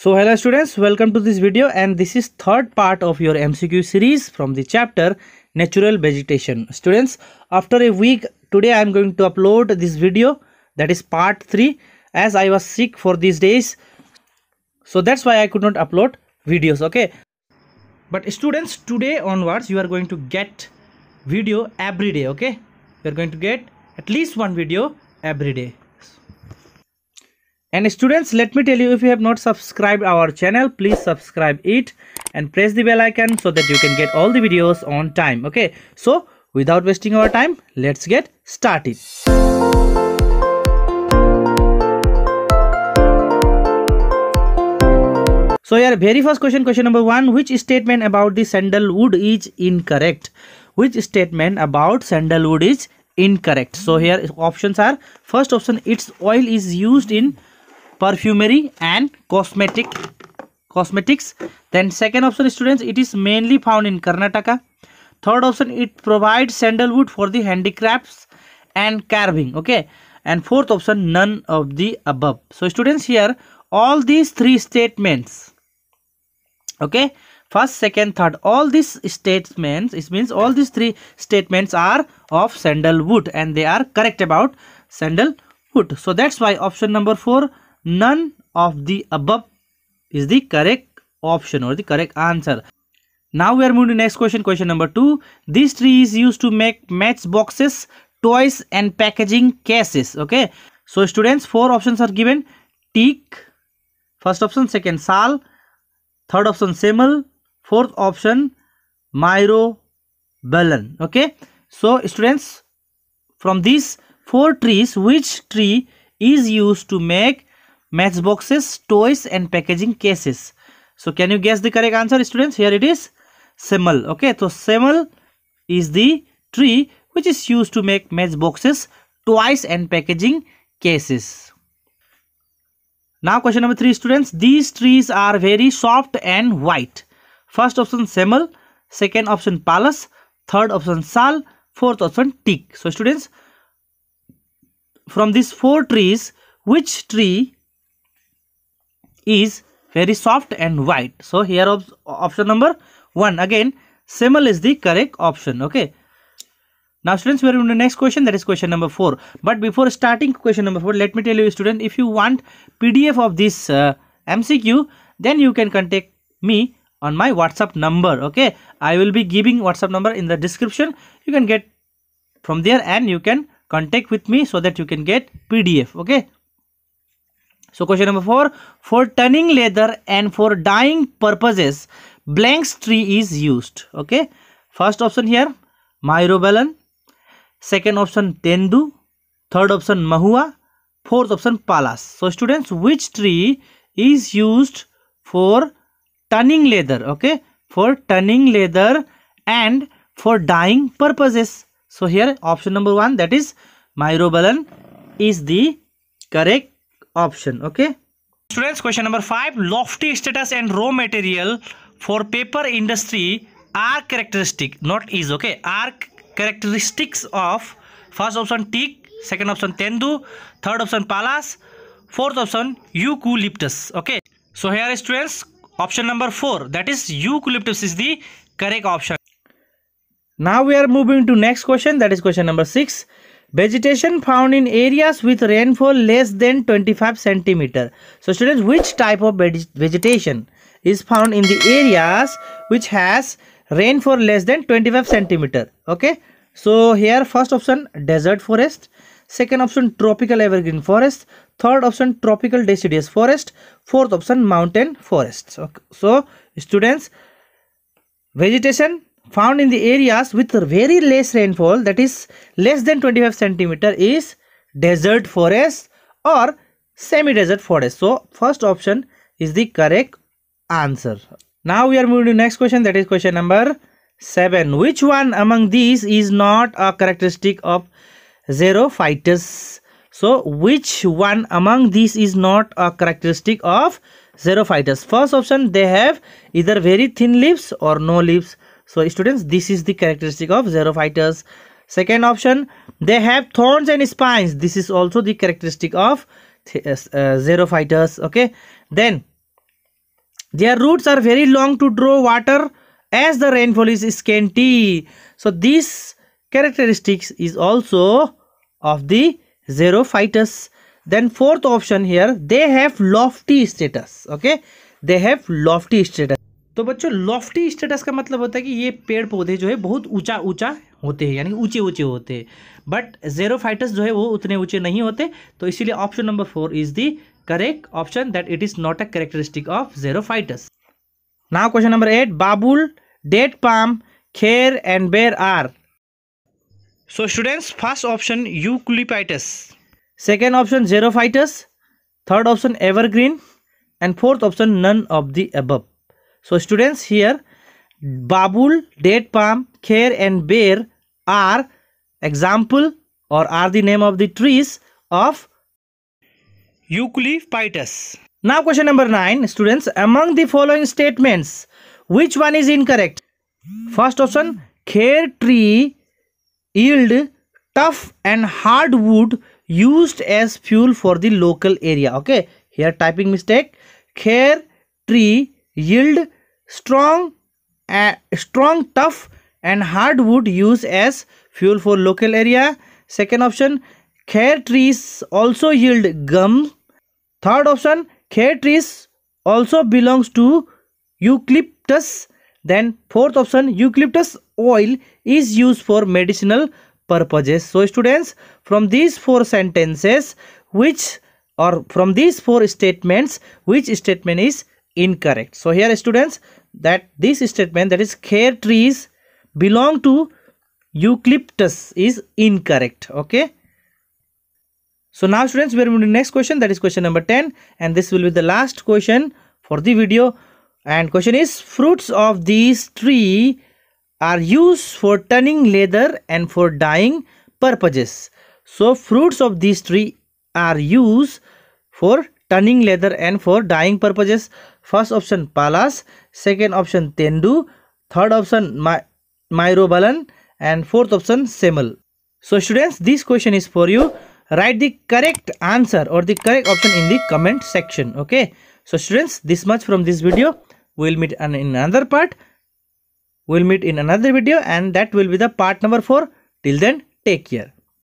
So hello students, welcome to this video and this is third part of your MCQ series from the chapter Natural Vegetation. Students, after a week, today I am going to upload this video that is part 3 as I was sick for these days. So that's why I could not upload videos, okay. But students, today onwards you are going to get video every day, okay. You are going to get at least one video every day and students let me tell you if you have not subscribed our channel please subscribe it and press the bell icon so that you can get all the videos on time okay? So without wasting our time let's get started. So here very first question question number one. Which statement about the sandalwood is incorrect? Which statement about sandalwood is incorrect? So here options are first option its oil is used in perfumery and cosmetic cosmetics. Then second option students it is mainly found in karnataka. Third option it provides sandalwood for the handicrafts and carving okay? And fourth option none of the above. So students here all these three statements okay? First second third all these statements it means all these three statements are of sandalwood and they are correct about sandalwood. So that's why option number four none of the above is the correct option or the correct answer. Now we are moving to next question question number two. This tree is used to make matchboxes toys and packaging cases okay? So students four options are given. Teak first option. Second sal. Third option semel. Fourth option myro bellon okay? So students from these four trees which tree is used to make matchboxes, toys and packaging cases. So can you guess the correct answer students? Here it is semel. Okay, so semel is the tree which is used to make matchboxes, toys and packaging cases. Now question number 3 students. These trees are very soft and white. First option semel, second option palas, third option sal, fourth option teak. So students, from these four trees, which tree is very soft and white. So here op option number one. Again semel is the correct option. Okay. Now students we are in the next question. That is question number four. But before starting question number four let me tell you student if you want pdf of this uh, mcq then you can contact me on my whatsapp number. Okay. I will be giving whatsapp number in the description. You can get from there and you can contact with me so that you can get pdf okay so question number four for turning leather and for dyeing purposes blanks tree is use okay first option here myrobalan second option tendu third option mahua fourth option palash so students which tree is use for turning leather okay for turning leather and for dyeing purposes so here option number one that is myrobalan is the correct option okay? Students question number five. Lofty status and raw material for paper industry are characteristic not is okay? Are characteristics of first option teak second option tendu third option palas fourth option eucalyptus okay? So here students option number four. That is eucalyptus is the correct option. Now we are moving to next question. That is question number six Vegetation found in areas with rainfall less than 25 centimeter. So students, which type of vegetation is found in the areas which has rainfall less than 25 centimeter? Okay. So here first option desert forest, second option tropical evergreen forest, third option tropical deciduous forest, fourth option mountain forest. So, so students, vegetation found in the areas with very less rainfall that is less than 25 centimeter is desert forest or semi-desert forest. So first option is the correct answer. Now we are moving to next question that is question number 7. Which one among these is not a characteristic of xerophytes? So which one among these is not a characteristic of xerophytes? First option they have either very thin leaves or no leaves so students this is the characteristic of xerophytes second option they have thorns and spines. This is also the characteristic of uh, xerophytes okay? Then their roots are very long to draw water as the rainfall is scanty. So this characteristics is also of the xerophytus then fourth option here they have lofty status okay? They have lofty status तो बच्चों Lofty status का मतलब होता है कि ये पेड़ पौधे जो है बहुत ऊँचा ऊँचा होते हैं यानी ऊँचे ऊँचे होते हैं बट जेरोफाइटस जो है वो उतने ऊँचे नहीं होते तो इसीलिए option number four is the correct option that it is not a characteristic of xerophytes now question number eight babul date palm khair and ber are So students, first option Eucalyptus. Second option Xerophytus. Third option Evergreen. And fourth option none of the above. So students here Babul, date palm, kher and ber are example or are the name of the trees of Eucalyptus. Now question number 9 students among the following statements which one is incorrect? First option kher tree yield tough and hard wood used as fuel for the local area okay here typing mistake kher tree yield strong uh, strong tough and hard wood used as fuel for local area. Second option kher trees also yield gum. Third option kher trees also belongs to eucalyptus. Then fourth option eucalyptus oil is used for medicinal purposes. So students from these four sentences which or from these four statements which statement is incorrect? So here students that this statement that is kher trees belong to eucalyptus is incorrect okay so now students we are moving to the next question that is question number 10 and this will be the last question for the video and question is fruits of these tree are used for turning leather and for dyeing purposes. So fruits of this tree are used for turning leather and for dyeing purposes. First option palas, second option tendu, third option my, myrobalan and fourth option semel. So students this question is for you. Write the correct answer or the correct option in the comment section. Okay. So students this much from this video. We will meet in another part we'll meet in another video and that will be the part number 4 till then take care